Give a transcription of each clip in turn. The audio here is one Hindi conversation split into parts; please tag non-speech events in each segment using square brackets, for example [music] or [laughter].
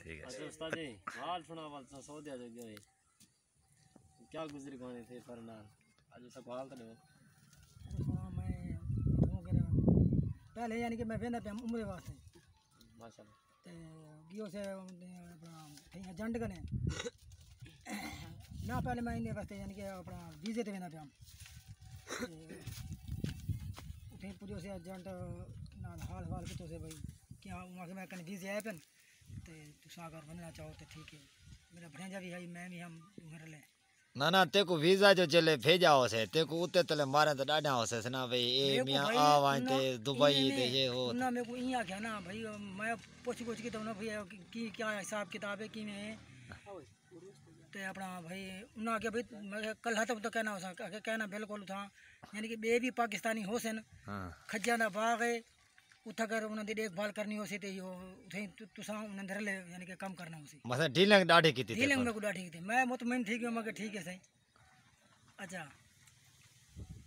ठीक है। अच्छा उस्ताद जी हाल सुना वाल तो सो दिया जो गए क्या गुजरी गाने थे पर नाल? आज तक हाल तो नहीं हाँ, हो। पहले यानी कि मैं वेंदा पे उम्र वास्ते। माशाल्लाह ते गियो से अपना जंड कने ना पहले मैं इन्हें वास्ते यानी कि अपना वीजे ते वेंदा पे उठे पुजो से जंड ना हाल हाल कितो से भाई। क्या वहाँ के मैं कने वीजे आए पन ते तुसा अगर बनना चाहो तो ठीक है मेरा भणेजा भी है मैं भी हम घर ले। ना ना तेको वीज़ा जो चले भेजा होसे तेको उते तले मारे तो डाढा होसे ना भाई ए को मियाँ आ वहाँ ते दुबई ते ये हो उन्ना मेरे को इं आख्या ना भाई मैं पुछ पुछ के तो ना भैया की क्या हिसाब किताब है कि में ते अपना भाई उन्ना आख्या भाई मैं कल हथ तो कहना हो सा कहना बिल्कुल था। यानी कि बे भी पाकिस्तानी हो सन हाँ। खज्जा दा बाग है थी थी गयो मगर ठीक है सही। अच्छा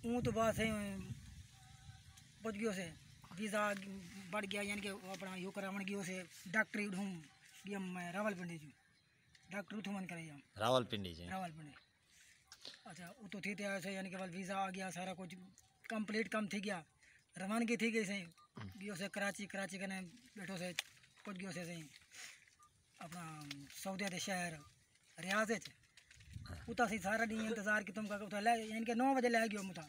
ऊँ तो बात है पहुँच गयो से। वीज़ा बढ़ गया यानी कि अपना यो गयो से। डॉक्टरी ढूंढ गया मैं रावलपिंडी जो। डॉक्टर उठो मन करे रावलपिंडी जी। रावलपिंडी। अच्छा वो तो थी ऐसे यानी कि वीज़ा आ गया सारा कुछ कंप्लीट कम थी गया। रवानगी थी गई सही। गयो से कराची कराची कने बैठो से पहुँच गयो से सही अपना सऊदिया के शहर रियाज च उता सी सारा डी इंतज़ार की तुम का उता ले यानी कि नौ बजे ले गयो मुता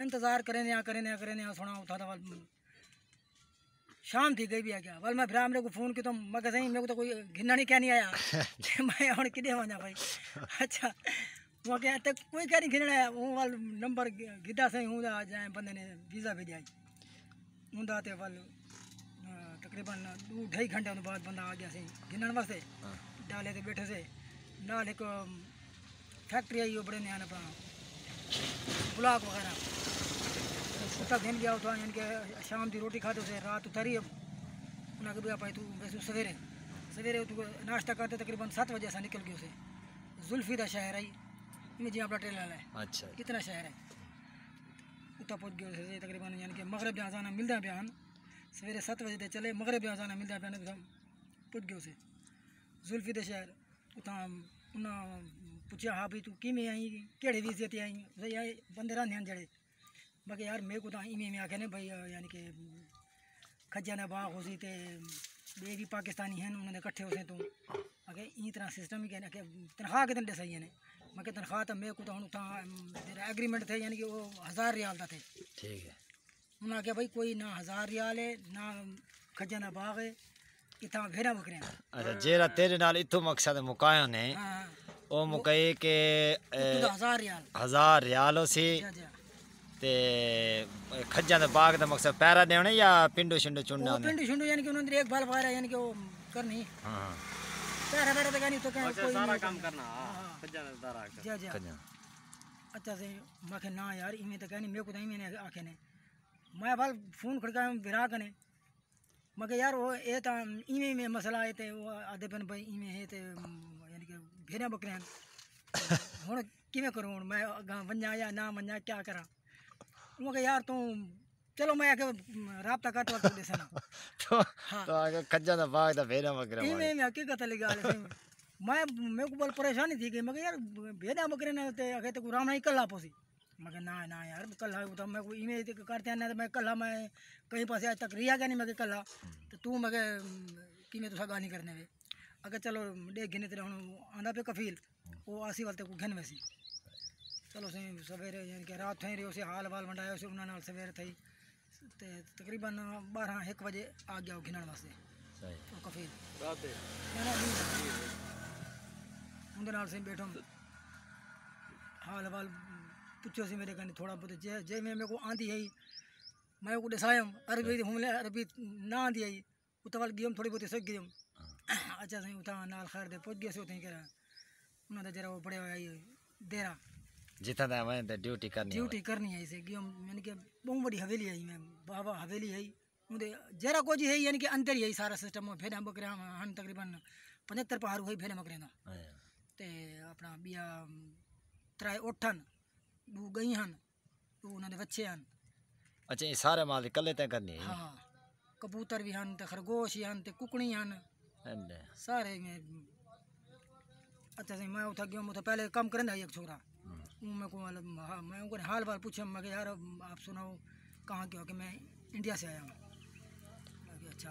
इंतज़ार करे ने करे ने करे ने सुना उठा था शाम थी गई भी आ गया वल मैं फिर मेरे को फ़ोन की तो मैं सही मेरे को तो कोई घिना नहीं क्या नहीं आया मैं और किधे वञा भाई अच्छा वो क्या तक कोई नहीं घिनना आया वो वाल नंबर गिदा सही हूँ जाए बंदे ने वीज़ा भेजा ते वल अ, तकरीबन दो ढाई घंटे बाद बंदा आ गया सही घिनण वास्ते डाले ते बैठे से नाल एक फैक्ट्री आई बड़े न्यान अपना ब्लॉक वगैरह उत्तर दिन गया उठा यानी कि शाम की रोटी खाते से रात उतरी उन्हें कहा भाई तू वैसे सवेरे सवेरे तू नाश्ता करते तकरीबन सात बजे ऐसा निकल गयो से जुल्फी का शहर आई इन्हें जी अपना ट्रेलर है अच्छा कितना शहर है उतना पहुँच गयो से तकरीबन यानी कि मगरब जहाँ जाना मिलता बयान। सवेरे सत्त बजे ते चले, मगरब जहाँ जाना मिलता बयान तो पुज गयो से जुल्फी शहर, उतां उन्हें पुछया हाँ भाई तू किमें आई, केड़े वीजे ते आई? भाई आए बंदे रहंदे हैं जड़े बाकी यार, मेरे को तो इमें में आखे ने, भाई, यानी कि खज्जा ने बाग होसी ते, बे भी पाकिस्तानी हैं, उन्होंने इकट्ठे होसे तो। आगे ई तरह सिस्टम ही कहने कि तनख्वाह कितने सही है मैं तनख्वाह तो मेरे को तो हूँ तेरा एग्रीमेंट थे यानी कि वो हज़ार रियाल का थे। ठीक है। उन्होंने आख्या भाई कोई ना हज़ार रियाल है ना खज्जा ना बाग है इतना भेड़ा बकरियाँ अच्छा जेरा तेरे नाल इथों मकसद मुकायो ने हाँ ओ मुकई के हज़ार रियाल। हज़ार रियाल ते खज्जां दे बाग दा मकसद पैरा देने या पिंडो शिंडो चुनना पिंड शुंड यानी कि उन्होंने देखभाल वगैरह यानी कि वो हाँ पैरा पैरा तो कहनी तो कहीं अच्छा कोई सारा नहीं काम करना। करना। हाँ ने दारा कर जा जा। अच्छा से मैं ना यार इमें तो कहनी मेरे को तो इमें ने आखे ने। मैं बाल फ़ोन खड़काया विरा कने। मैं कहा यार वो ये तो इमें में मसला है ते वो आधे पन भाई इमें है ते यानी कि भेड़ियाँ बकरियाँ हूँ। किमें करूँ? हूँ मैं वञा या ना वञा क्या करा? मैं यार तू चलो मैं आके राबता कर तो ॾिसना [laughs] तो हाँ। तो आगे खज्जां दे बाग दा भेड़ा बकरा इमें में हकीकत वाली ॻाल्हि है सही। मैं मेरे को बल परेशानी थी गई मैं यार भेड़ा बकरे ने ते आखे तो राम ही कल्ला पोसी। मैं ना ना यार कल्ला तो मैं को इमें ते करते हैं ना तो मैं कल्ला मैं कहीं पासे आज तक रिया क्या नहीं मैं कल्ला। तो तू मैं कि मैं तुसा गाली करने वे। अगर चलो डे गिने तेरे हूँ आंदा पे कफील वो आसी वाले को घिन वैसी। चलो सवेरे यानी कि रात थी उसे हाल वाल वंडाया उसे उन्होंने सवेरे थी ते तकरीबन बारह एक बजे आ गया वो घिनण वास्ते। सही। वो कफील रात उनके नाल से बैठो। हाल वाल पुछो सी मेरे कने थोड़ा बहुत। जे जे में मेरे को आंदी है। मैं को ॾिसायमि अरबी हमले अरबी ना आंदी आई। उत वाल गियमि थोड़ी बहुत सीख गियमि। अच्छा साईं उतां नाल ख़ैर दे पहुँच गयुसि उतां करे उन ते जरा वो पढ़ियो आई देरा। जितना दा मैं तो ड्यूटी करनी ड्यूटी करनी है इसे कि मैंने कि बहुत बड़ी हवेली है मैं बाबा हवेली है। मुझे जरा कोजी है यानी कि अंतर है सारा सिस्टम फिर हम बकरे हम तकरीबन पचहत्तर पहाड़ हुई फिर हम बकरे ना। हाँ ते अपना बिया त्राय ओठन दो गई हन तो दू दे बच्चे हन। अच्छा ये सारे माल कल्ले ते करनी है? हाँ कबूतर भी हन ते खरगोश हन ते कुकड़ी हन। हाँ सारे में अच्छा मैं उठा गया तो पहले काम करने एक छोरा। मैं को मतलब हाँ, मैं उनको हाल बाल पूछा मैं यार आप सुनाओ कहाँ के हो? कि मैं इंडिया से आया हूँ। अच्छा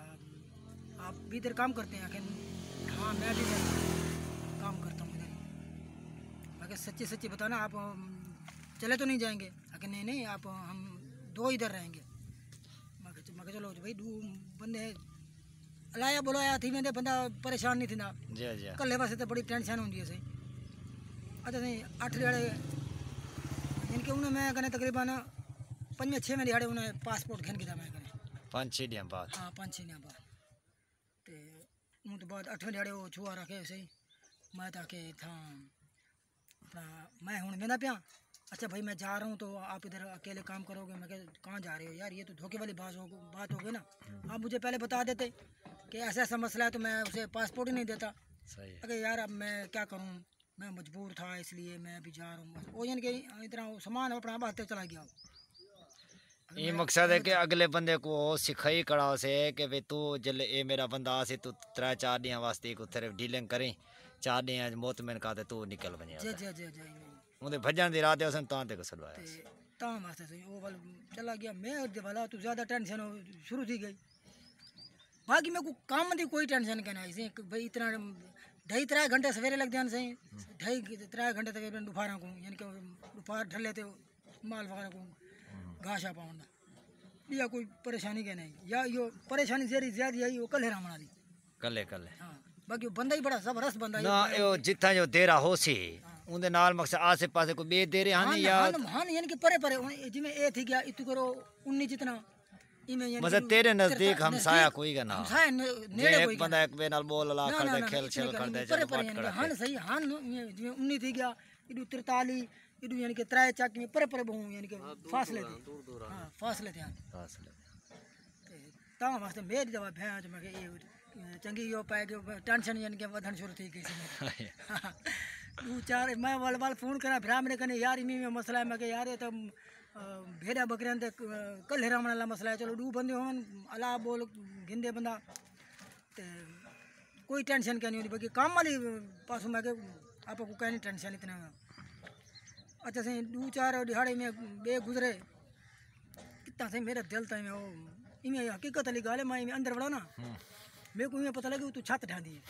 आप भी इधर काम करते हैं? आखिर हाँ मैं भी काम करता हूँ इधर। आखिर सच्ची सच्ची बताना आप चले तो नहीं जाएँगे? आखिर नहीं नहीं आप हम दो इधर रहेंगे। मगर चलो भाई दो बंदे लाया बुलाया थी मैंने बंदा परेशान नहीं थी ना कल बस तो बड़ी टेंशन होंगी अच्छा नहीं अठे तो मैं कहने तकरीबन पंजे छः में दिहाड़े उन्हें पासपोर्ट खेन किया मैं पाँच छः दिन बाद? हाँ पाँच छः दिन बाद। तो उन तो बाद अठवें दिहाड़े वो छुआ रखे उसे मैं तो ताके था अपना मैं हूँ मेरा पिया। अच्छा भाई मैं जा रहा हूँ तो आप इधर अकेले काम करोगे? मैं कहाँ जा रहे हो? यार ये तो धोखे वाली बात हो बात हो गई ना। हम्म। आप मुझे पहले बता देते कि ऐसा ऐसा मसला है तो मैं उसे पासपोर्ट ही नहीं देता। सही यार अब मैं क्या करूँ? मैं मजबूर था इसलिए मैं अभी जा रहा हूँ वो यानी कि इतना सामान अपना बहते चला गया। ये मकसद है कि अगले बंदे को सिखाई कड़ा से कि भाई तू जल ये मेरा बंदा आसे तू त्रै चार दिन वास्ते एक उतर डीलिंग करें। चार दिन आज मोतमिन का ते तू निकल बने जी जी जी जी उंदे भजन दी रात असन तां ते कसर आया तां वास्ते सही ओ वाला चला गया। मैं और वाला तू ज़्यादा टेंशन हो शुरू थी गई। बाकी मेरे को काम दी कोई टेंशन के इसे भाई इतना ढाई त्रा घंटे सवेरे लग जाने सही ढाई त्रा घंटे तक दुपहर को यानी कि दुपहर ढल लेते माल वगैरह को घास आ पाऊँ या कोई परेशानी क्या नहीं। या यो परेशानी जेरी ज़्यादा यही वो कल है रामणाली कल कल हाँ बाकी बंदा ही बड़ा ज़बरदस्त बंदा ना यो जितना जो देरा हो सी उनदे नाल मकसद आसे पासे को बे देरे हानी या हान यानी कि परे परे जिमे ए थी क्या इतु करो 19 जितना मतलब तेरे नज़दीक हम साया कोई का ना। नेड़े एक बंदा एक बेनाल बोल ला कर दे खेल खेल कर दे पर पर हाँ सही हाँ उन्नी थी गया इडू 43 इडू यानी के त्राय चक में पर पर बहु यानी के हाँ, फासले थे। दूर दूर हाँ हाँ। फासले थे हाँ। फासले ता वास्ते मेरी दवा भैंस में के चंगी यो पाए के टेंशन यानी के वधन शुरू थी किसी गई दो [laughs] चार मैं वाल वाल फ़ोन करा भरा मेरे कने यार इमी में मसला है मैं के यार ये तो भेड़ा बकरियाँ ते कल हेरावण वाला मसला है चलो डू बंदे होन अला बोल गिंदे बंदा। ते कोई टेंशन क्या नहीं होती बाकी काम वाली पासों मैं कि आपको कोई नहीं टेंशन इतना अच्छा सही दो चार दिहाड़े में बे गुजरे। कितना सही मेरा दिल था में वो इमें हकीकत अली गाल है मैं इमें अंदर बड़ा ना मेरे को इमें पता लगे तू छत ढांदी है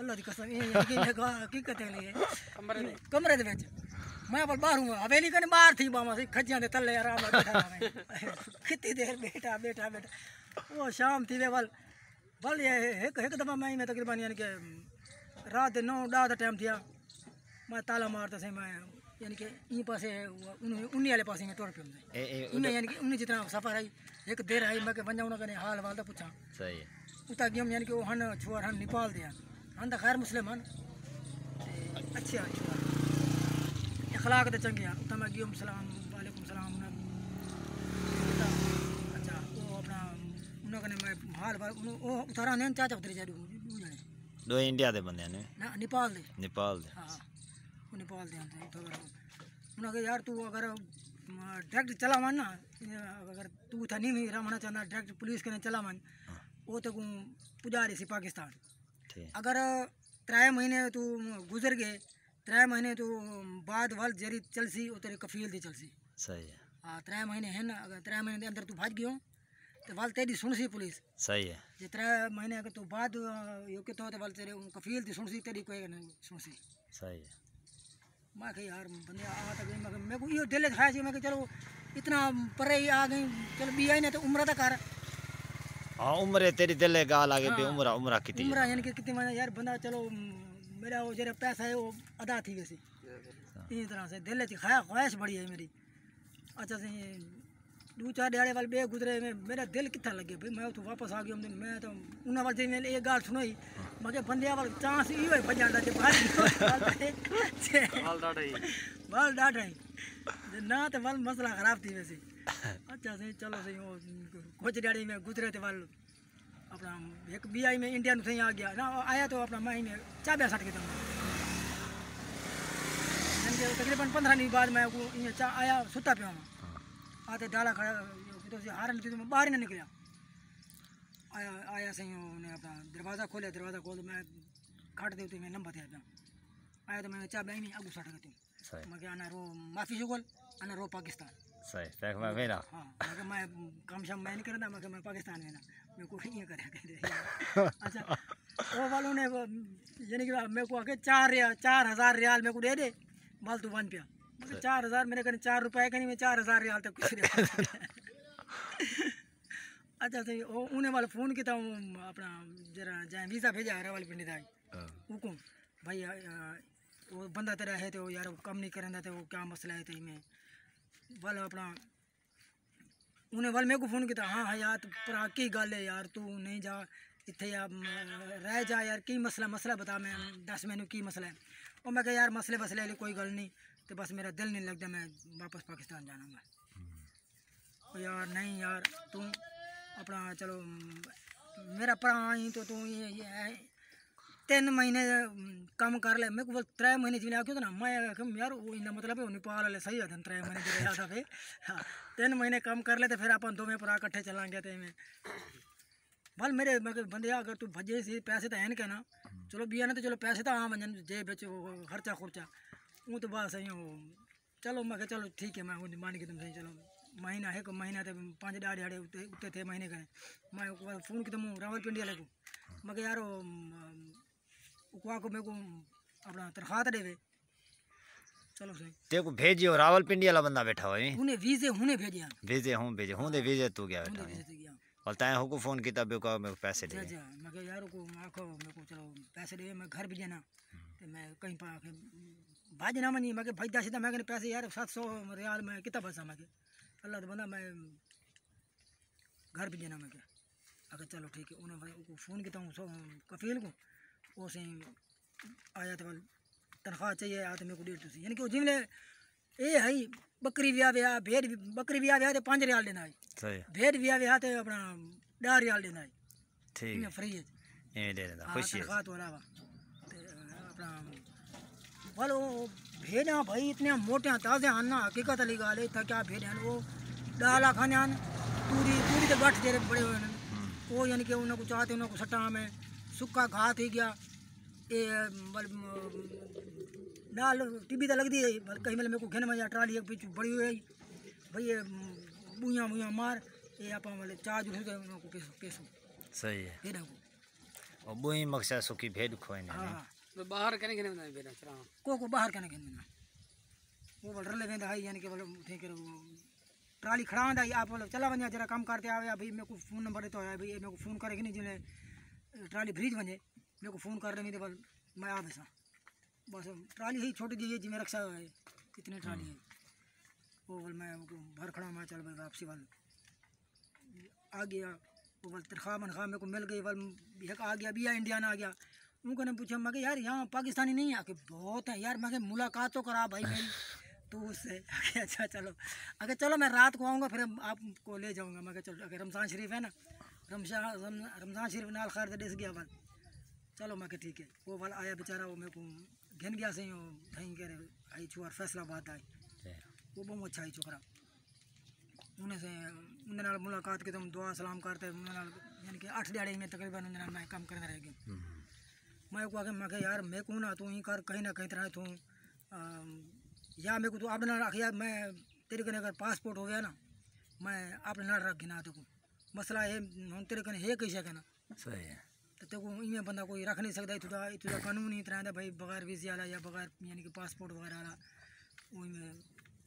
अल्लाह की कसम ये हकीकत है लिए कमरे कमरे दे मैं अपन बाहर हूँ हवेली कने बाहर थी मामा से खजिया दे तले आराम [laughs] कितनी देर बेटा बेटा बेटा वो शाम थी वे बल। बल ये एक एक दफ़ा मैं मैं तकरीबन यानी कि रात नौ ॾह टाइम थिया हाँ। मैं ताला मारता सही मैं यानी कि इन पास उन्नी वाले पासे टोर पियो इन यानी कि उन जितना सफ़र आई। एक देर आई मैं हाल वाल त पुछां सही यानी कि हन हन नेपाल हन। ख़ैर मुस्लिम हन। अखलाक तो चंगे उत्तम अगियो सलाम वालेकुम सलाम अच्छा वो अपना मैं हाल वो उतारा चाचा उतरी दो इंडिया दे बंदे ने। ना नेपाल दे। नेपाल दे। वो नेपाल दे उन्होंने यार तू अगर डायरेक्ट चला मान ना अगर तू था नहीं मेरा मना चाहना डायरेक्ट पुलिस कने चला मान वो तो पुजारी सी पाकिस्तान। अगर त्राय महीने तू गुजर गए त्रै महीने तो बाद वाल जरी ત્રણ મહિને તો બાદ વાલ જરી ચલસી ઉતરે કફીલથી ચલસી સહી હા ત્રણ મહિને હે ને ત્રણ મહિને अंदर तू ભાગ गयो तो वाल तेरी सुन सी पुलिस। सही है। जे त्रै महीने अगर तू बाद योग्य तो वाल तेरे कफील दी सुन सी तेरी कोई नहीं सुन सी सही है। मैं कही यार बंदे आ तो तक मैं मेरे को यो दिल खाया सी मैं कि चलो इतना परे ही आ गई चल बी आई ने तो उम्र तक कर। हाँ उम्र तेरी दिल गाल हाँ, आ गई उम्र उम्र कितनी उम्र यानी कि कितनी यार बंदा चलो मेरा वो जरा पैसा है वो अदा थी वैसे इस तरह से दिल खाया ख्वाहिश बड़ी है मेरी। अच्छा से दो चार दिहाड़े वाले बे गुजरे में मेरा दिल कितना लगे भाई? मैं उतो वापस आ गया मैं तो उन्हें वाले मैंने एक गाल सुनाई। मगर बंदे वाले चांस ही बाहर हाल डाटा ही। बाल डाट रही ना तो वाल मसला खराब थी वैसे। अच्छा सही चलो सही वो कुछ दिहाड़ी में गुजरे थे वाल अपना एक बी आई में इंडिया में आ गया। ना आया तो अपना माई में चाबिया सट के था तकरीबन पंद्रह दिन बाद मैं को इयाँ चा आया सुता पिया मैं। आते डाला खड़ा तो हारन थी तो मैं बाहर ही ना निकलिया आया आया सही उन्हें अपना दरवाज़ा खोलिया दरवाज़ा खोल मैं खट दे तो मैं नंबर दिया पिया आया तो मैं चाह बहन अगू सट गई सही। मैं सही देख मैं वेरा हाँ मैं क्या मैं काम शाम मैं नहीं करता मैं मैं पाकिस्तान में ना। मेरे को ये करे अच्छा वो वालों ने वो, यानी कि मेरे को आके चार चार हज़ार रियाल मेरे को दे दे बाल तू बन पिया। मैं कहा, चार हज़ार मेरे कहीं चार रुपए का नहीं मैं चार हज़ार रियाल तक कुछ नहीं अच्छा सही वो उन्हें वाले फ़ोन किया अपना जरा जाए वीज़ा भेजा है वाली पिंडी था। हुकुम भाई आ, आ, वो बंदा तेरा है तो यार वो कम नहीं करेंदा तो वो क्या मसला है तो में? वाल अपना उन्हें वाल मेरे को फ़ोन किया हाँ हाँ यार पर की गल है यार तू नहीं जा इतने म, रह जा यार की मसला मसला बता मैं दस मैनू की मसला है। और मैं यार मसले मसले वाली कोई गल नहीं तो बस मेरा दिल नहीं लगता मैं वापस पाकिस्तान जाना मैं। ओ यार नहीं यार तू अपना चलो मेरा भरा ही तो तू ये, ये तीन महीने कम कर ले। मेरे को त्रै महीने जीने आखिर ना, मैं यार, वो इन्ना मतलब है पाल ले, सही है, त्रै महीने जी आता फिर तीन महीने कम कर ले तो फिर अपन दोवें पर कट्ठे चला गया तो में भल मेरे बंदे अगर तू भजे सी पैसे तो है ना? कहना चलो बिया ना तो चलो, पैसे तो आम जन जे बिच खर्चा खुर्चा। ऊँ तो बस सही चलो, मैं चलो, ठीक है, मैं मान के तुम सही, चलो। महीना एक महीना तो पाँच डेढ़ हाड़े उत्ते थे महीने का। मैं फ़ोन की तो रावल पिंडी वाले को। मैं यार म, को मेरे को अपना तनख्वाह तो देवे चलो सही। ते को भेजियो रावलपिंडी वाला बंदा बैठा हुआ है। उन्हें वीजे हुने भेजिया भेजे हूँ। भेजे हूँ दे भेजे तू गया बैठा भेजे तो गया। और तैं हुकू फ़ोन किया मेरे को पैसे दे मैं कहा यार को आखो मेरे को चलो पैसे दे मैं घर भी जाना। तो मैं कहीं पा के भाज ना मनी मैं कहा भाई दस मैं पैसे यार सात सौ रियाल मैं कितना बचा मैं अल्लाह तो बंदा मैं घर भी जाना मैं अगर चलो ठीक है उन्होंने फ़ोन किया हूँ सो कफील को। वो से आया तो तनख्वाह चाहिए आया तो मेरे को डेढ़ तुसी यानी कि वो जिमले ये है बकरी ब्याह ब्याह भेड़ बकरी ब्याह ब्याह तो पाँच रियाल देना है। सही भेड़ ब्याह ब्याह तो अपना ॾह रियाल देना है। ठीक इ'यां फ्री है है। ये दे देना हाँ है। तनख्वाह तो अलावा। ते अपना बोलो भेड़ियाँ भाई इतने मोटे ताज़े हैं ना हकीकत वाली गाल है क्या भेड़ियाँ हैं, वो? डाला खाने हैं तूरी तूरी तो गठ जेरे बड़े हुए हैं। वो यानी कि उन्हें को चाहते उन्हें को सट्टा में सुक्का घाह थी गया। डाल टीबी तो लगती है कहीं मतलब मेरे को घेने में या ट्राली एक पीछे बड़ी हुई है। भाई ये बुइयाँ बुइयाँ मार ये आप मतलब चार्ज उन्हें को पेसो पेसो सही है। भेड़ा को। और बुई मकसद सुखी भेड़ खोने हाँ हाँ। बाहर कने कने बनाए बेरा चला को को बाहर कहने कहने वो बोल रले वेंदा है यानी कि बोलो ठीक है ट्राली खड़ा होंदा आप बोलो चला वञा जरा काम करते आवे भाई मेरे को फ़ोन नंबर देतो है भाई मेरे को फ़ोन करे कि नहीं ज़िले ट्राली भरीज वञे मेरे को फ़ोन कर रहे नहीं बोल मैं आ बेसा बस ट्राली ही छोटी जी है जिम्मे रक्षा है। कितनी ट्राली है। वो बोल मैं भर खड़ा मैं चल भाई वापसी वाल। आ गया वो बोल तनख्वाह मनख्वाह मेरे को मिल गई बोल एक आ गया भी इंडियन आ गया। उनको ने पूछा मैं यार यहाँ पाकिस्तानी नहीं है? आके बहुत है यार। मैं मुलाकात तो करा भाई मेरी। [laughs] तो उससे आगे अच्छा चलो। अगर चलो मैं रात को आऊँगा फिर आपको ले जाऊँगा। मैं चलो अगर रमज़ान शरीफ है ना रमशा रमज़ान शरीफ नाल खैर तो डिस गया बल चलो मैं ठीक है। वो वाल आया बेचारा वो मेरे को घिन गया सही वो कहीं कह रहे आई छुआर फैसलाबाद आई। वो बहुत अच्छा आई छोकरा। उन्हें से उन्हें मुलाकात के तुम दुआ सलाम करते यानी कि अठ दिहाड़ी में तकरीबन उन्हें मैं काम करने रह गया। मैं को आगे मैं यार मैं को ना तू ही कर कहीं ना कहीं तरह तू या मेरे को तू अपना रख यार मैं तेरे कने अगर पासपोर्ट हो गया ना मैं अपने नाल रख गिना तेको मसला है हम तेरे कने है कैसे कहना सही है। तो तेको इवें बंदा कोई रख नहीं सकता इतना इतना कानून ही तरह भाई बगैर वीजे वाला या बगैर यानी कि पासपोर्ट वगैरह वाला उनमें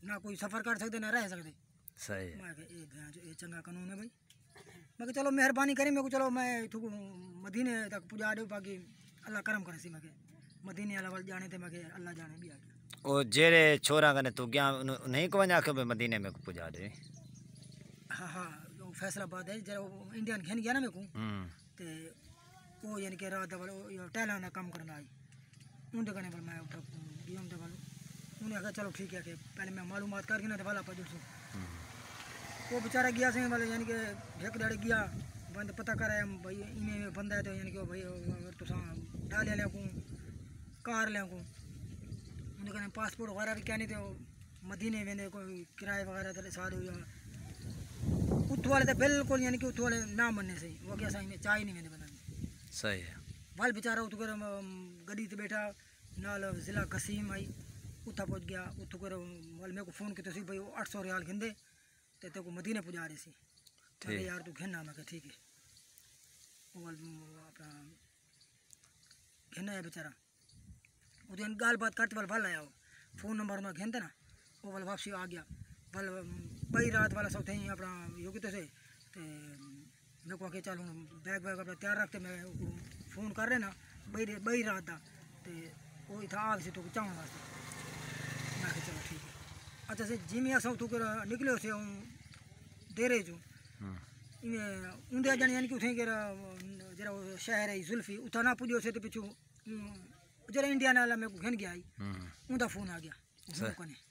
ना कोई सफ़र कर सकते ना रह सकते। सही है। मैं ये चंगा कानून है भाई। मैं चलो मेहरबानी करी मेरे को चलो मैं इथु मदीने तक पुजा दो बाकी अल्लाह करम करे सी मैं मदीने वाला वाल जाने थे मैं अल्लाह जाने भी आ ओ जेरे छोरा कने तू गया नहीं को वञा के मदीने में को पुजा दे? हाँ हाँ वो फैसलाबाद है जरा इंडियन खेन गया ना मेरे को। हम्म। ते वो यानी कि रात वाल टहला का काम करना आई। उनके कने बोल मैं उठा उनके वाल उन्हें कहा चलो ठीक है कि पहले मैं मालूमात करके ना तो वाला पा जुड़सू। वो बेचारा गया से वाले यानी कि एक दाड़े गया बंद पता कराया भाई इन्हें बंदा है तो यानी कि भाई अगर तुसा डाले को कार को उन्हें पासपोर्ट वगैरह भी क्या नहीं थे मदीने में कोई किराए वगैरह तो साथ हुआ उत्थू वाले तो बिल्कुल यानी कि उत्थू वाले ना मनने से वो क्या साईं में चाय नहीं बनानी सही है। वाल बेचारा उत्थू कर गड्डी ते बैठा नाल जिला कसीम आई उत्था पहुँच गया। उत्थू कर वाल मेरे को फ़ोन किया सी भाई अठ सौ रियाल गिंदे ते तेरे को मदीने पुजा रही सी। ठीक। यार तू घिनना मैं ठीक है। वाल अपना घिना है बेचारा। वो दिन गाल बात करते वाल वाल आया वो। फ़ोन नंबर में घिनते ना वो वाल वापसी आ गया। वाल बई रात वाला सब थे अपना योगी तो से ते मेरे को आके चल हूँ। बैग वैग अपना तैयार रखते मैं फ़ोन कर रहे ना बही बई रात का ते वो इतना आ गए तो चाहने वास्ते। मैं आखे चलो ठीक है। अच्छा से जिमें असां तू कर निकलियो से हूँ डेरे चो। उंदे जन यानी कि उठे के जरा शहर है जुल्फी उथा ना पुजो से तो पिछू जरा इंडिया नाला मेरे को घिन गया आई हम्म, उनका फ़ोन आ गया।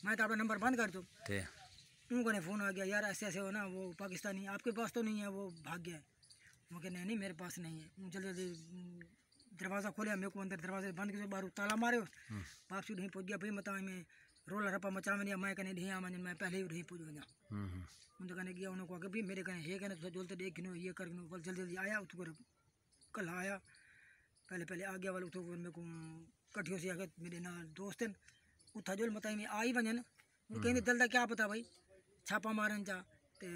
मैं तो अपना नंबर बंद कर दो उनको ने फ़ोन आ गया यार ऐसे ऐसे हो ना वो पाकिस्तानी आपके पास तो नहीं है वो भाग गया। है मैं कहा नहीं नहीं मेरे पास नहीं है। वो जल्दी जल्दी हम्म, दरवाज़ा खोलिया मेरे को अंदर दरवाजे बंद कर बाहर ताला मारे। वापसी ढी पहुँच गया भाई मता में रोला रपा मचा वञा मैं कने ढी आ मैं पहले ही ढी पहुँच वञा हम्म, हम्म, उनके कने गया उनको आगे भी मेरे हे कने तो जोलते देख गिनो ये कर गिनो कल जल्दी जल्दी आया उतो कर कल आया। पहले पहले आ गया वाला उतो मेरे को कठियो से आगे मेरे ना दोस्त हैं उथा जोल मता में आई वञन। वो कहंदे दल दा क्या पता भाई? छापा मारन जा ते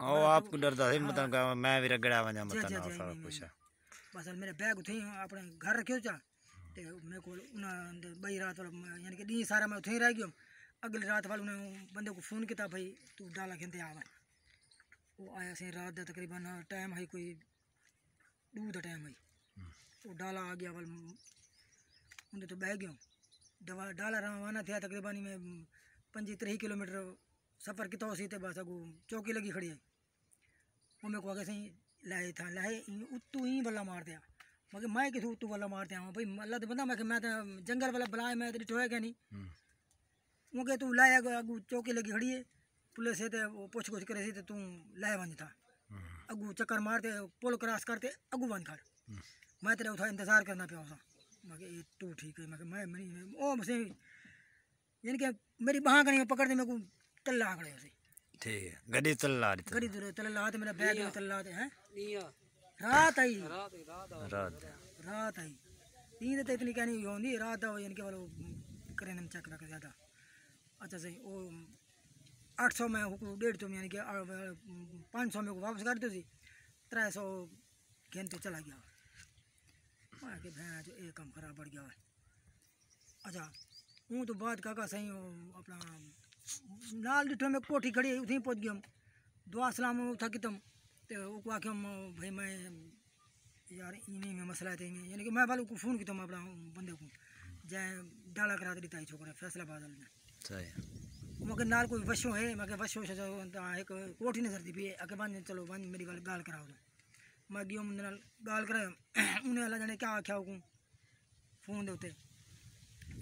ओ आप डरदा सी मतलब मैं भी रगड़ा वजा मतलब ना सारा कुछ। बस मेरे बैग थे अपने घर रखियो जा। ते मेरे को उना बई रात वाला यानी कि दी सारा मैं उठे रह गयो। अगली रात वाले बंदे को फ़ोन किया भाई तू डाला खेते आवा वो आया से रात का तकरीबन टाइम है कोई दूध का टाइम है। हम्म। वो डाला आ गया वाल उन्हें तो बह गया। डाला रवाना थे तकरीबन में पंजी त्री किलोमीटर सफ़र कितो सी ते बस अगू चौकी लगी खड़ी है वो मेरे को आगे सही लाए था लाए उत्तू ही बल्ला मार दिया मगर मैं किथों उत्तू बल्ला मार दिया भाई अल्लाह तो बंदा मैं मैं तो जंगल वाला बलाए मैं तो है क्या नहीं वो के तू लाया अगू चौकी लगी खड़ी है पुलिस है तो वो पुछ गुछ करे तो तू लाए वञ था। अगू चक्कर मारते पुल क्रॉस करते अगू वञ कर मैं तेरा उठा इंतज़ार करना पिया उसा मैं ये तू ठीक है मैं मैं मेरी ओ मुझे यानी कि मेरी बाह कहीं पकड़ दे मेरे को तल्ला खड़े उसे। ठीक है। गड्डी चल ला रही गड़ी दूर तल्ला ते मेरा बैग में तल्ला हैं? रात आई। रात रात आ रात। रात आई। नींद तो इतनी क्या नहीं होती रात हो यानी कि वालो करें हम चक लग ज़्यादा अच्छा सही वो अठ सौ में हुकू डेढ़ सौ में यानी कि पाँच सौ में को वापस कर दो सी त्रै सौ घंटे चला गया। कि भैं जो एक काम खराब बढ़ गया। अच्छा हूँ तो बात काका सही हो अपना नाल डिठो में कोठी खड़ी है उठी पहुँच गया दुआ सलाम उठा कितम तो वो आखे भाई मैं यार इन्हीं में मसला है इन्हीं यानी कि मैं वालों को फ़ोन किया मैं अपना बंदे को जाए डाला करा दे दिता छोकरा फैसलाबाद वाले ने। सही मगर नाल कोई वशो है मगर वशो से एक कोठी नज़र दी भी है अगे बंद चलो बंद मेरी वाल गाल कराओ मैं गयो उन्हें नाल गाल कराया। उन्हें अल्लाह जाने क्या आख्या को फ़ोन दे उते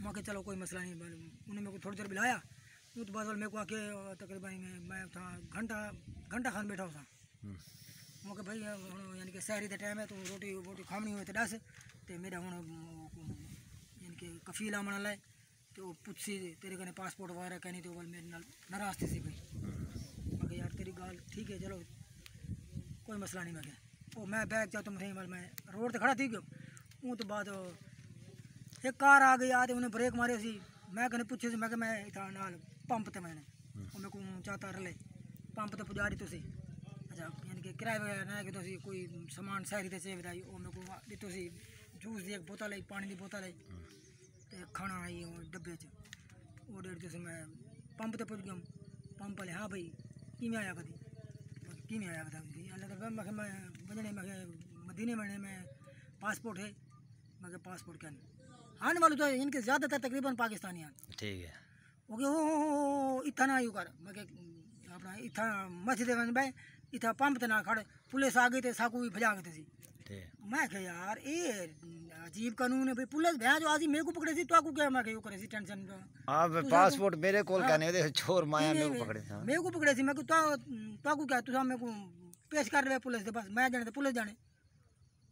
मैं चलो कोई मसला नहीं उन्हें मेरे को थोड़ी देर बुलाया। वो तो बाद मेरे को आके तकरीबन मैं था घंटा घंटा खान बैठा था। हम्म, मैं कहा भाई यानी कि शहरी का टाइम है तो रोटी रोटी खावनी होए तो दस ते मेरा हूँ यानी कि कफील आमण लाए तो पुछसी तेरे कने पासपोर्ट वगैरह कहनी तो बोल मेरे नाराज़ थी सी भाई। मैं यार तेरी गाल ठीक है चलो कोई मसला नहीं। मैं कहा ओ मैं बैग चाह तुम वाल मैं रोड तो खड़ा थी वो तो बाद एक कार आ गई आते उन्हें ब्रेक मारे सी। मैं कने पूछे मैं मैं इतना नाल पंप तो मैंने। हम्म। और मेरे को चाहता ले। पंप ते पुजारी तुसी। अच्छा यानी कि किराए वगैरह ना कि तुसी कोई सामान सारी तो चाहिए बताई और मेरे को दी सी जूस दी एक बोतल आई पानी दी बोतल आई हम्म। ते खाना आई और डब्बे वो और डेढ़ तुसी मैं पंप तो पुज गया पंप वाले हाँ भाई किमें आया कभी किमें आया बता अलग तक मैं मैं वजने मैं मदीने में मैं पासपोर्ट है। मैं पासपोर्ट क्या नहीं आने वाले तो इनके ज़्यादातर तकरीबन पाकिस्तानी हैं। ठीक है। ओके ओ ओ, इतना ना यू कर। मैं के अपना इतना मस्जिद में भाई इतना पंप ते ना खड़। पुलिस आ गई ते साकू भी भजा गए सी। है मैं कहा यार ये अजीब कानून है भाई पुलिस भैया जो आजी मेरे को पकड़े सी तो आपको क्या मैं कहा, करे सी टेंशन आप पासपोर्ट मेरे कोल कहने दे चोर माया मेरे को पकड़े हाँ। मेरे को पकड़े सी मैं को तो तो क्या तुसा मेरे को पेश कर रहे पुलिस दे बस मैं जाने ते पुलिस जाने।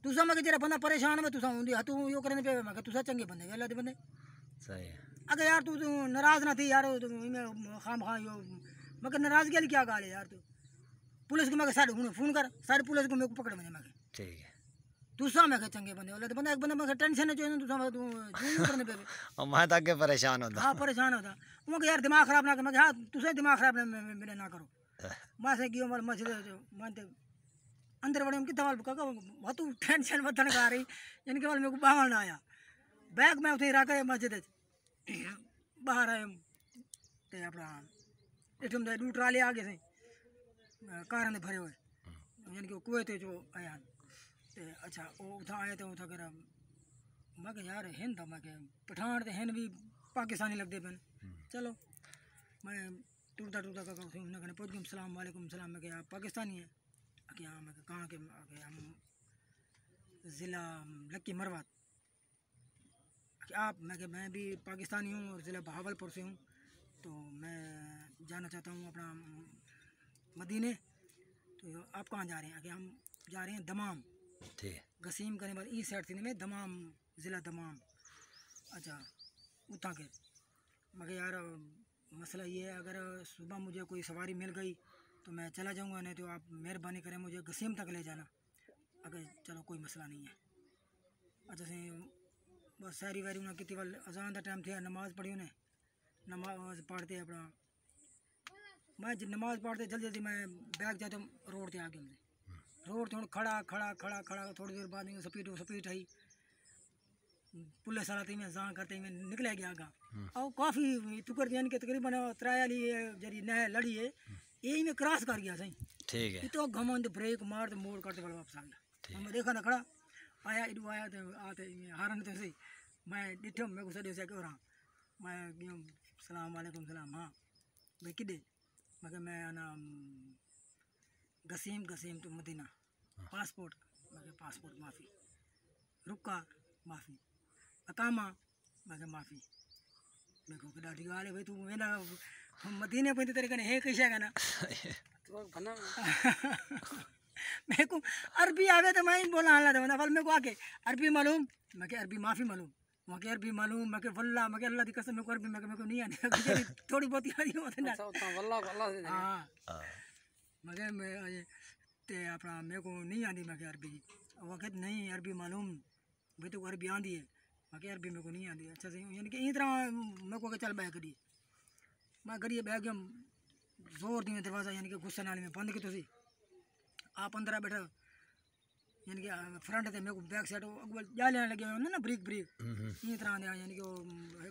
तुसा मैं जेरा बंदा परेशान है तुसा हुंदी तू यो करने पे मैं तुसा चंगे बंदे अल्लाह बंदे। सही है। अगर यार तू तू नाराज़ ना थी यार खाम खा यो मगर नाराज़गी वाली क्या गाल है यार तू? पुलिस को मैं सारे हूँ फ़ोन कर सारे पुलिस को मेरे को पकड़ बने मैं ठीक है। दूसरा मैं चंगे बंदे वाले तो बंदा एक बंदा मैं टेंशन है जो दूसरा तू जून करने पे और [laughs] मैं तो अगे परेशान होता हाँ परेशान होता वो कि यार दिमाग खराब ना कर मैं हाँ तुझे दिमाग खराब ना मे- मेरे ना करो। [laughs] मैं से गयो मैं मस्जिद जो मानते अंदर बड़े उनकी दवाल काका बहुत टेंशन बदन का रही। इनके वाल मेरे को बाहर ना आया। बैग मैं उठे रखा है मस्जिद च। बाहर आए ते अपना इठम दे दू ट्राले आगे से कारां दे भरे हुए। यानी कि कुएँ ते जो आया। ते अच्छा वो उठा आए तो उठा कर मैं यार हिन था मैं कहा पठान ते हिन भी पाकिस्तानी लगते पे चलो। मैं टूटता टूटता का उठे उन्हें कहने पहुँच गया सलाम वालेकुम सलाम। मैं आप पाकिस्तानी है? कि हाँ मैं कहाँ के हम? ज़िला लक्की मरवात कि आप मैं कहा मैं भी पाकिस्तानी हूँ और ज़िला बहावलपुर से हूँ तो मैं जाना चाहता हूँ अपना मदीने। तो आप कहाँ जा रहे हैं? कि हम जा रहे हैं दमाम। ठीक गसीम करने बाद ईस्ट साइड थी में दमाम ज़िला दमाम। अच्छा उतना के। मगर यार मसला ये है अगर सुबह मुझे कोई सवारी मिल गई तो मैं चला जाऊँगा नहीं तो आप मेहरबानी करें मुझे गसीम तक ले जाना। अगर चलो कोई मसला नहीं है। अच्छा से बस सारी वारी उन्हें कितनी वाल अजान का टाइम थे नमाज़ पढ़ी उन्हें। नमाज़ पढ़ते अपना। मैं नमाज़ पढ़ते जल्दी जल्दी मैं बैग जाता रोड से आगे मुझे रोड से खड़ा खड़ा खड़ा खड़ा थोड़ी देर बाद स्पीड स्पीड आई। पुलिस वाला थी मैं जहाँ करते मैं निकले गया आगा और काफ़ी तुकर यानी कि तकरीबन त्रायाली जरी नह लड़ी है यही में क्रॉस कर गया सही ठीक है तो घमंड ब्रेक मार तो मोड़ करते बड़ा वापस आ गया मैं देखा ना खड़ा आया इडू आया तो आते हारन तो सही मैं डिठो मैं गुस्सा से क्यों रहा मैं गयो सलाम वालेकुम सलाम हाँ। भाई किडे मैं कहा मैं आना अम, Qassim Qassim to Medina. Passport. मैं कहा पासपोर्ट माफ़ी। रुका माफ़ी। अकामा मैं कहा माफ़ी। मैं को ॾाढी ॻाल्हि भई तूं वेंदा मदीने पे तेरे कने हे कैसा का ना। तो [laughs] मेरे को अरबी आवे तो मैं ही बोला हाला था मेरे को आके अरबी मालूम? मैं के अरबी माफ़ी मालूम। मैं के अरबी मालूम मैं वल्ला मैं अल्लाह की कसम मेरे को अरबी मैं मेरे को नहीं आती गुजरी थोड़ी बहुत आती होती ना अच्छा उतना वल्लाह वल्लाह से हाँ। हाँ, मैं ते अपना मेरे को नहीं आती मैं अरबी वो कहते नहीं अरबी मालूम भाई तो अरबी आंदी है। मैं अरबी मेरे को नहीं आती अच्छा से यानी कि इस तरह मेरे को के चल बैग करिए मैं करिए बैग गया ज़ोर दी दरवाज़ा यानी कि गुस्से नाली में बंद की तुसी आप अंदर बैठा। यानी कि फ्रंट ते मेरे को बैक साइड अगवा जाले लगे हुए ना ब्रिक ब्रिक। हम्म, हम्म, इस तरह दे यानी कि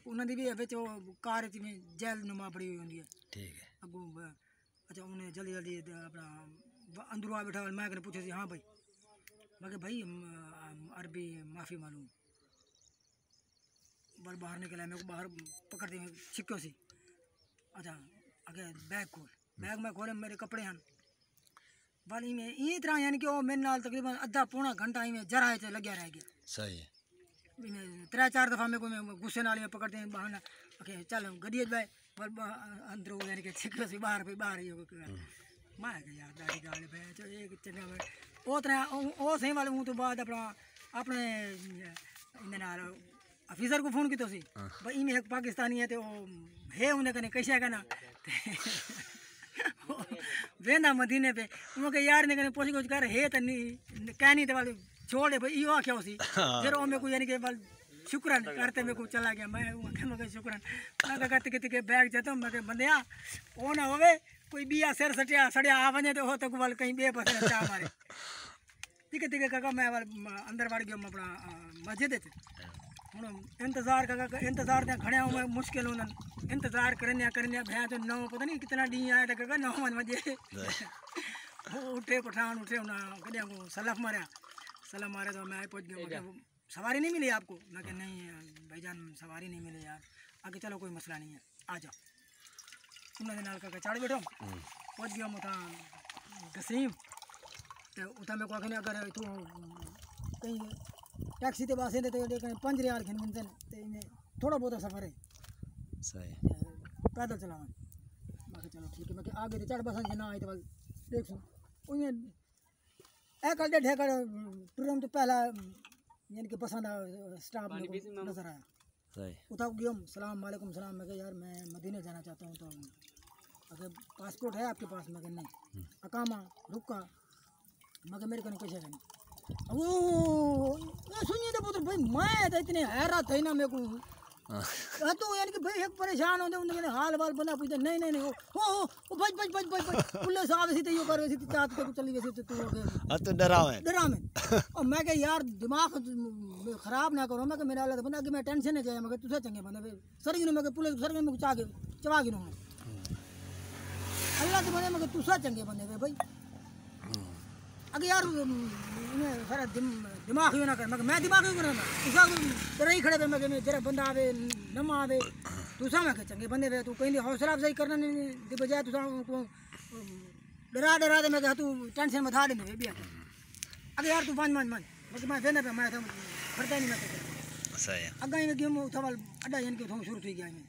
उन्होंने भी बिच कार में जेल नुमा पड़ी हुई होंगी ठीक है। अगू अच्छा उन्हें जल्दी जल्दी अपना अंदर आ बैठा मैं कने पूछे हाँ भाई। मैं भाई अरबी माफ़ी मालूम बार बाहर निकला मेरे को बाहर पकड़ते छिक्को सी अच्छा आगे बैग खोल। बैग में खोले मेरे कपड़े हैं। भली में ई तरह यानी कि वो मेरे नाल तकरीबन आधा पौना घंटा इवें जरा च लग्या रह गया। सही। है त्रै चार दफ़ा में कोई गुस्से नाल में पकड़ते हैं बहाना ओके चल गड्डी भाई पर अंदर हो यानी कि छिको से बाहर पे बाहर ही हो के हम्म। यार दादी गाल पे चो एक चंगा भाई ओ तरह ओ सही वाले मुँह तो बाद अपना अपने इन नाल अफिसर को फ़ोन की तो सी भाई में एक पाकिस्तानी है तो है उन्हें कने कैसे करना [laughs] वेंदा मदीने पे। वो के यार ने करे कुछ कर हे त नी कहनी त वाले छोड़े भाई यो इहो होसी फिर हाँ। ओ में कोई यानी के बल शुक्रन करते में को चला गया मैं वो के मगे शुक्रन। मके करते किते के बैग जतो। मके बंदिया ओ ना होवे? कोई बिया सर सटिया सड़िया आ बने तो हो तो बल कहीं बे पसे चा मारे। [laughs] ठीक है ठीक है काका मैं अंदर वाड़ गयो अपना मस्जिद है। इंतज़ार तो का इंतज़ार ते खड़े हूँ मुश्किल हूँ इंतज़ार करने करने तो नौ पता नहीं कितना डी आया तो नौ उठे पठान उठे उन कदे को सलफ मारा। सलफ मारे तो मैं गया सवारी नहीं मिली आपको? मैं कह नहीं भाईजान सवारी नहीं मिली यार। आगे चलो कोई मसला नहीं है। आ जाओ। उन्होंने नाल चढ़ बैठो। हम्म। पहुँच गया उतना गसीम तो उतना को अगर तू कहीं टैक्सी ते पासे ते कहीं पंज रियाल खिन मिलते ते इन्हें थोड़ा बहुत सफ़र है सही। पैदल चलावन मैं चलो ठीक है मैं आगे तो चढ़ बसन ना आए तो बस देख सुन। उन्हें ए कल डेढ़ कर टूरम तो पहला यानी कि पसंद स्टाफ नज़र आया। सही। उठा गया सलाम वालेकुम सलाम। मैं यार मैं मदीने जाना चाहता हूँ तो अगर पासपोर्ट है आपके पास? मगर नहीं। अकामा रुका। मगर मेरे को कैसे नहीं अब वो सुनिए तो पुत्र भाई मैं तो इतने हैरान थे ना मेरे को। हाँ। तो यानी कि भाई एक परेशान होते उनके हाल वाल बना पूछते नहीं नहीं नहीं ओ ओ ओ बच बच बच बच पुलिस तो यो कर तो के चली वैसी तो तू हो हाँ है में और मैं कह यार दिमाग खराब ना करो मैं कह मेरा अलग बंदा कि मैं टेंशन जाए तुझे चंगे वे सर गिनो मैं पुलिस सर गिनो गिनो मैं अल्लाह के मगर तुझे चंगे बंदे भाई। अगर यार सारा दिम, दिमाग यूँ ना कर। मैं दिमाग यूँ करना। तुझा तेरा ही खड़े पे मैं जरा बंदा आवे नम आवे। तुझा मैं चंगे बंदे वे तू कहीं हौसला अफजाई करना नहीं दी बजाय को डरा डरा दे मैं कह तू टेंशन में था दे भी अगर यार तू मान मान मान मैं वेंदे पे मैं तो फरता नहीं मैं तो सही है में मैं थवाल अड्डा यानी कि थों शुरू थी गया मैं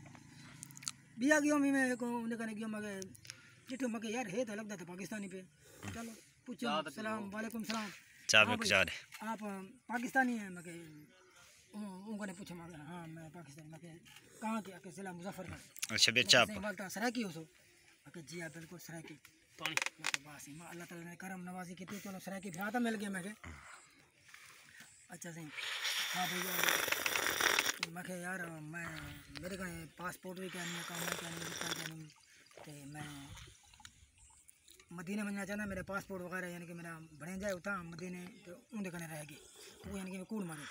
बिया गयो मैं मैं को उन्हें कने गयो मगे मगे यार है तो लगता था पाकिस्तानी पे। चलो। पूछो। सलाम वालेकुम सलाम। चाय हाँ आप पाकिस्तानी हैं? मगे उनको ने पूछा मगे हाँ मैं पाकिस्तानी मगे कहाँ के आके जिला मुजफ्फरनगर अच्छा बेचा बोलता सराकी हो सो। मगे जी हाँ बिल्कुल सराकी पानी। मैं तो बस माँ अल्लाह ताला ने करम नवाजी की चलो सराकी भी मिल गया मैं अच्छा सही। हाँ भैया मैं यार मैं मेरे का पासपोर्ट भी क्या नहीं काम है क्या नहीं रुका क्या तो मैं मदीने में जाना चाहता मेरा पासपोर्ट वगैरह यानी कि मेरा बने जाए उतना मदीने तो उनके कने रह गई वो यानी कि मैं कूड़ मारे।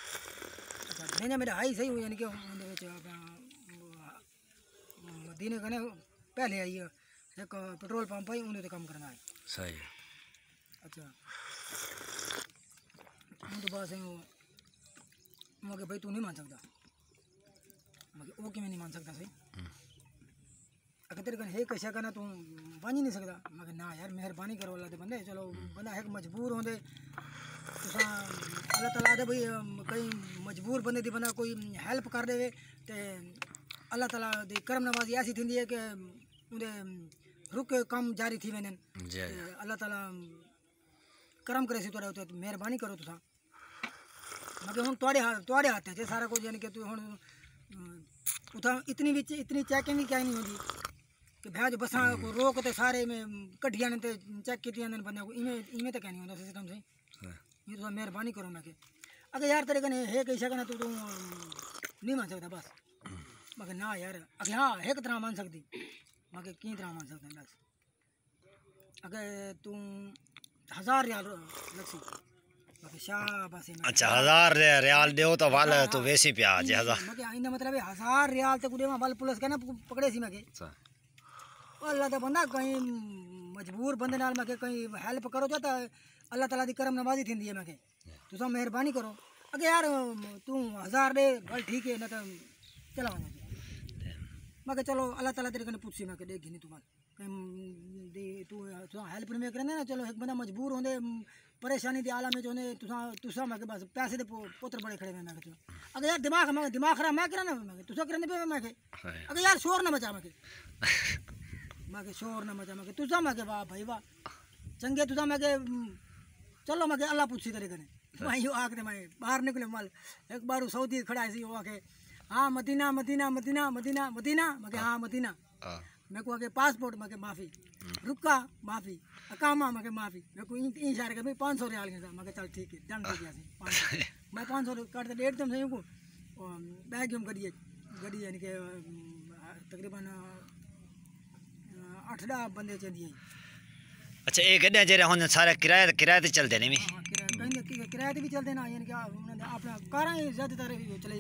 अच्छा भेजा मेरा हाई सही हो यानी कि उनके मदीने कने पहले आई है एक पेट्रोल पंप है उन्हें तो कम करना है सही है। अच्छा। हूँ तो बस वो मैं भाई तू नहीं मान सकता मैं वो कि मैं नहीं मान सकता सही? तेरे कन कैसा करना तू बन ही नहीं सकता मैं कहा, ना यार मेहरबानी करो अल्लाह दे बंदे। चलो बंदा है मजबूर होंदे? तुसां अल्लाह ताला दे भाई कई मजबूर बंदे दी बंदा कोई हेल्प कर देवे ते अल्लाह ताला दी करम नवाजी ऐसी थी है कि उंदे रुक कम जारी थी ते अल्लाह ताला करम करे सी थोड़ा उते मेहरबानी करो तुसां। मगर हुन थोड़े हाथ थोड़े हाथ है सारा कुछ यानी कि तू हुन उतां इतनी बिच इतनी चैकिंग भी क्या नहीं होंदी। कि भैज बसां को रोक ते सारे में कड्डियाँ ने ते चेक कीतियाँ ने बंदे को इवें इवें ते क्या नहीं होंदा सिस्टम से ये तो मेहरबानी करो मैं के अगर यार तेरे कने है कैसा कने तू तू नहीं मान सकता बस मगर ना यार अगर हाँ एक तरह मान सकती मगर की तरह मान सकता बस अगर तू हज़ार शाबाश है अच्छा हज़ार रियाल दो तो वाल तो वैसी पिया जी हज़ार मतलब है हज़ार रियाल ते कुड़े में बल पुलिस के ना पकड़े सी मगे अल्लाह दा बंदा कहीं मजबूर बंदे नाल मगे कहीं हेल्प करो तो अल्लाह ताला दी करम नवाजी है मगे तुसा मेहरबानी करो। अगे यार तू हज़ार दे बल ठीक है ना तो चला मगर चलो अल्लाह ताला तेरे कने पुछसी मैं देख घिनी तू कहीं तू तुसा हेल्प नहीं करने ना चलो एक बंदा मजबूर होंदे परेशानी दी आला में तुसा तुसा मैं बस पैसे दे पुत्र बड़े खड़े में मैं अगर यार दिमाग मैं दिमाग खराब मैं करना मैं तुसा करने पे मैं अगर यार शोर ना मचा मैं [laughs] के मैं शोर ना मचा मैं के तुझा मैं वाह भाई वाह चंगे तुझा मैं चलो मैं अल्लाह पूछी तेरे कने मैं यू दे मैं बाहर निकले माल एक बार सऊदी खड़ा सी वो आके हाँ Medina Medina Medina Medina Medina मैं हाँ मदीना मेरे को आगे पासपोर्ट मैं माफ़ी रुका माफ़ी अकामा मैं माफ़ी मेरे को इन इशारे के भाई पाँच सौ रियाल के साथ मैं के चल ठीक है हो सी पाँच सौ मैं पाँच सौ काट दे डेढ़ तुम सही को बैग हम करिए गड्डी यानी कि तकरीबन बंदे अच्छा गड्डियाँ जेरे हुन सारे किराए किराए ते चलदे नहीं हाँ किराए ते भी चलते ना यानी कि अपना कारां ज़्यादातर चलाई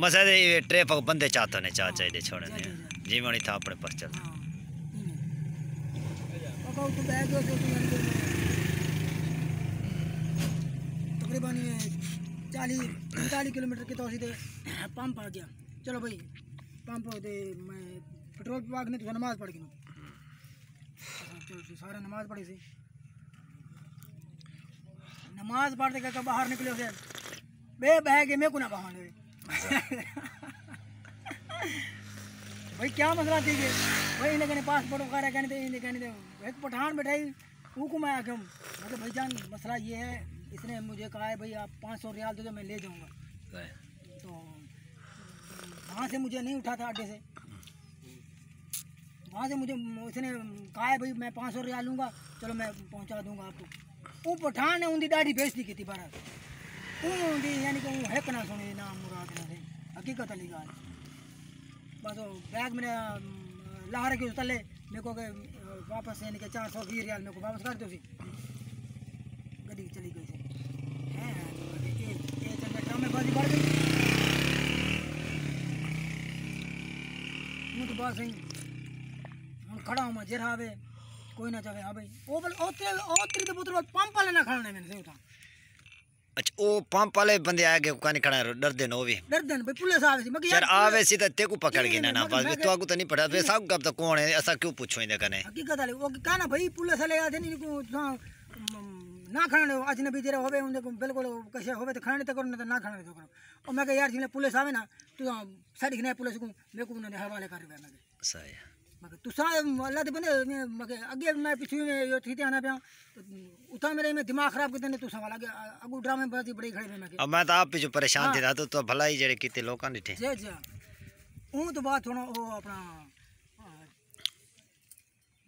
मसा दे ट्रेप बंदे चाहते ने चाह चाहिए छोड़ने जी मणी था अपने पर चल हाँ तो तकरीबन चालीस पैंतालीस किलोमीटर की पंप आ गया। चलो भाई पंप दे मैं पेट्रोल पंप ने तो नमाज़ पढ़ गई तो सारे नमाज़ पढ़ी सी नमाज़ पढ़ते क्या बाहर निकले से बे बह के मेरे को ना भाई क्या मसला थी कि भाई इन्हें कहने पासपोर्ट वगैरह कहने थे इन्हें कहने थे एक पठान बैठाई वो को मैं आके मतलब भाईजान मसला ये है इसने मुझे कहा है भाई आप पाँच सौ रियाल दे दो मैं ले जाऊँगा। तो वहाँ से मुझे नहीं उठा था अड्डे से। वहाँ से मुझे उसने कहा है, भाई, मैं पाँच सौ रुपया लूँगा। चलो, मैं पहुँचा दूँगा आपको। वो पठान ने उनकी दाढ़ी बेचती की थी बारह। उनकी, यानी कि हेक ना सुने, नाम मुराद ना थे हकीकत अली गाल बस वो बैग मेरे लाहौर के तले, मेरे को वापस यानी कि चार सौ बीस रियाल मेरे को वापस कर दो उसी। गड्डी चली गई सर बस गई खड़ा हूँ मैं जेर आवे कोई ना जावे हाँ भाई ओ बोले ओतरे ओतरे तो पुत्र पंप वाले ना खड़ाने मैंने से उठा अच्छा ओ पंप वाले बंदे आ गए काने खड़ा डर देन वो भी डर देन भाई पुलिस आवे सी मगर यार आवे सी तो तेको पकड़ के ना ना बस तो आगु तो नहीं पड़ा वे साहब कब तक कौन है ऐसा क्यों पूछो इने कने हकीकत वाले वो काना भाई पुलिस वाले थे नहीं को ना खड़ने अजनबी जरा होवे उन बिल्कुल कैसे होवे तो खाने तो करो ना ना खाने तो करो और मैं यार ज़िले पुलिस आवे ना तू साड़ी ने पुलिस को मेरे को उन्होंने हवाले कर दिया मैं सही मगर तुसा अल्लाह दे बंदे मगर अगे मैं पिछू में यो थी आना पिया। तो उता मेरे में दिमाग खराब कर देने तुसा वाला अगे ड्रामे बाजी बड़ी खड़े में मैं अब मैं तो आप पीछे परेशान थी तो तो भला ही जड़े किते लोग डिठे जे जे हूँ तो बात थोड़ा वो अपना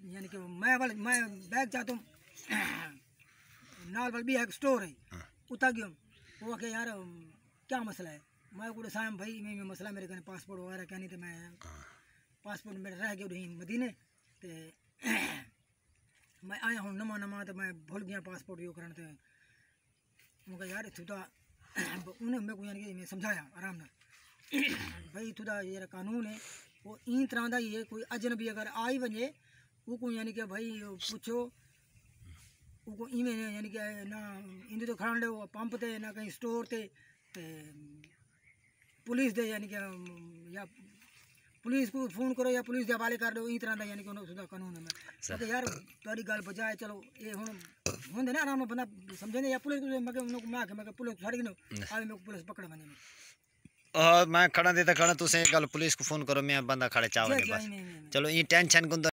यानी कि मैं वाले मैं बैग चाहता हूँ नाल वाल भी एक स्टोर है। हाँ। उता गयो। वो के यार क्या मसला है? मैं कुछ सायम भाई मैं मसला मेरे कने पासपोर्ट वगैरह नहीं तो मैं पासपोर्ट मेरा रह गया उड़ी मदीने, ते मैं आया हूँ नमा नमा तो मैं भूल गया पासपोर्ट यो करन, ते मुझे यार इथु तो उन्हें मेरे को यानी कि मैं समझाया आराम नाल। भाई इथु दा जेह्ड़ा कानून है वो इन तरह का ही है कोई अजनबी अगर आई वञे वो को यानी कि भाई पुछो वो को इवें यानी कि ना इंदे तो खड़न लो पंप ते, ना कहीं स्टोर ते ते पुलिस दे यानी कि, या पुलिस को फ़ोन करो या पुलिस हवाले कर दो इतना तरह यानी कि सुधा कानून है। मैं तो यार थोड़ी गल बजाए चलो ये हूँ हूँ ना आराम बंदा समझे या पुलिस को मैं उन्होंने मैं आके मगे पुलिस छड़ गई आवे मेरे को पुलिस पकड़ मैंने और मैं खड़ा देता खड़ा तुसे गल पुलिस को फ़ोन करो मैं बंदा खड़े चावे बस। चलो ये टेंशन को